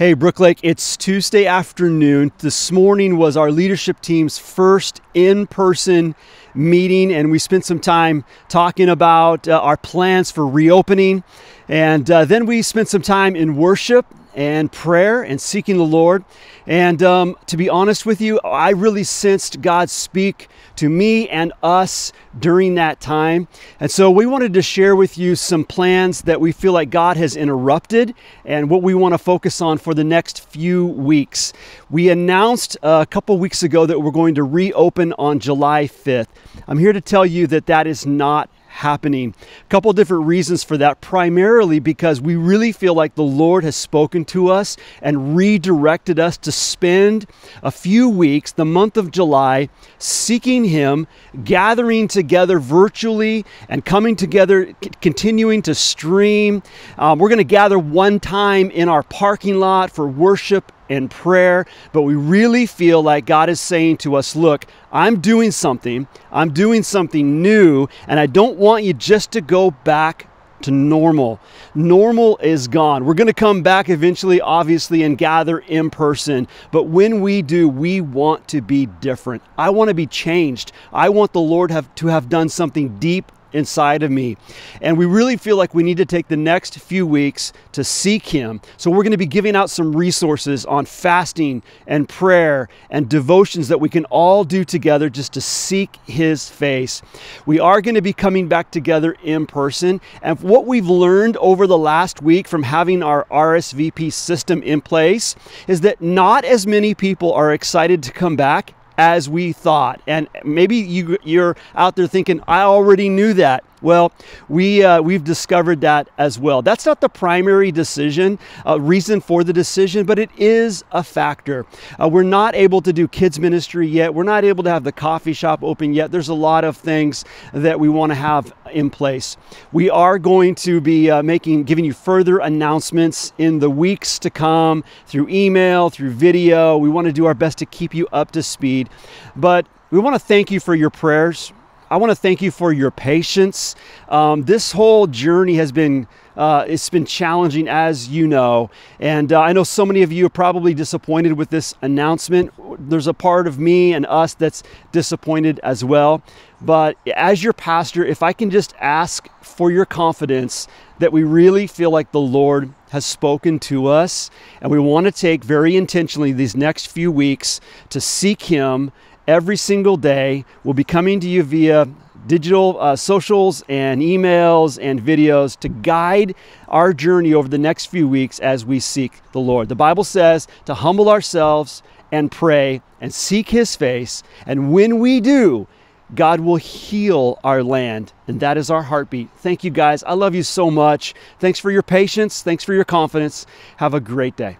Hey, Brooklake, it's Tuesday afternoon. This morning was our leadership team's first in person meeting, and we spent some time talking about uh, our plans for reopening. And uh, then we spent some time in worship and prayer and seeking the Lord. And um, to be honest with you, I really sensed God speak to me and us during that time. And so we wanted to share with you some plans that we feel like God has interrupted and what we want to focus on for the next few weeks. We announced a couple weeks ago that we're going to reopen on July 5th. I'm here to tell you that that is not happening. A couple different reasons for that, primarily because we really feel like the Lord has spoken to us and redirected us to spend a few weeks, the month of July, seeking Him, gathering together virtually and coming together, c- continuing to stream. Um, we're going to gather one time in our parking lot for worship and prayer, but we really feel like God is saying to us, Look, I'm doing something, I'm doing something new, and I don't want you just to go back to normal. Normal is gone. We're going to come back eventually, obviously, and gather in person. But when we do, we want to be different. I want to be changed. I want the Lord have, to have done something deep inside of me. And we really feel like we need to take the next few weeks to seek Him. So we're going to be giving out some resources on fasting and prayer and devotions that we can all do together just to seek His face. We are going to be coming back together in person. And what we've learned over the last week from having our RSVP system in place is that not as many people are excited to come back as we thought. And maybe you, you're out there thinking, I already knew that. Well, we, uh, we've discovered that as well. That's not the primary decision, uh, reason for the decision, but it is a factor. Uh, we're not able to do kids ministry yet. We're not able to have the coffee shop open yet. There's a lot of things that we want to have in place. We are going to be uh, making, giving you further announcements in the weeks to come through email, through video. We want to do our best to keep you up to speed, but we want to thank you for your prayers. I want to thank you for your patience. Um, this whole journey has been uh, it's been challenging, as you know, and uh, I know so many of you are probably disappointed with this announcement. There's a part of me and us that's disappointed as well. But as your pastor, if I can just ask for your confidence that we really feel like the Lord has spoken to us, and we want to take very intentionally these next few weeks to seek Him every single day. We'll be coming to you via digital uh, socials and emails and videos to guide our journey over the next few weeks as we seek the Lord. The Bible says to humble ourselves and pray and seek His face. And when we do, God will heal our land. And that is our heartbeat. Thank you guys. I love you so much. Thanks for your patience. Thanks for your confidence. Have a great day.